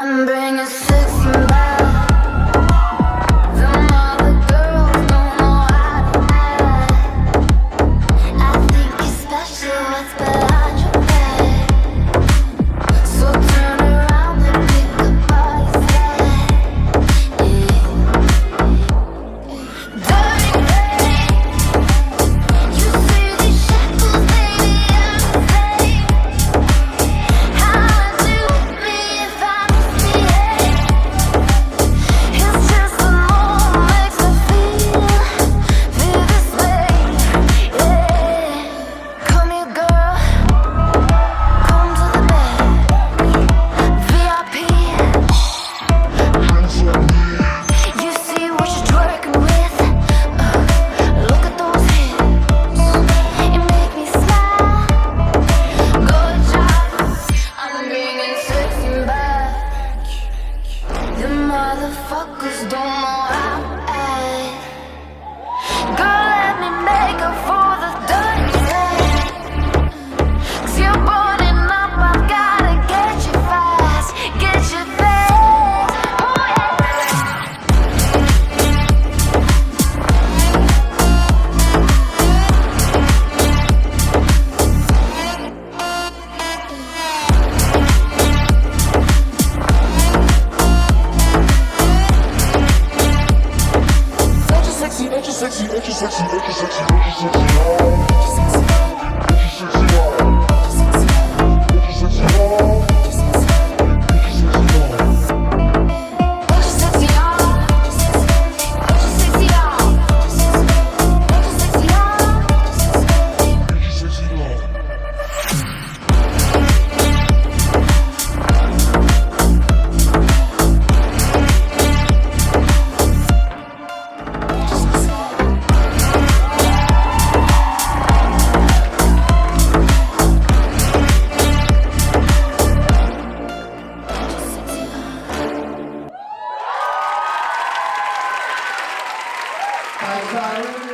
I'm bringing. motherfuckers don't mind. Sexy, extra sexy, extra sexy, extra sexy, extra sexy, extra sexy, extra sexy, Thanks, Tyler.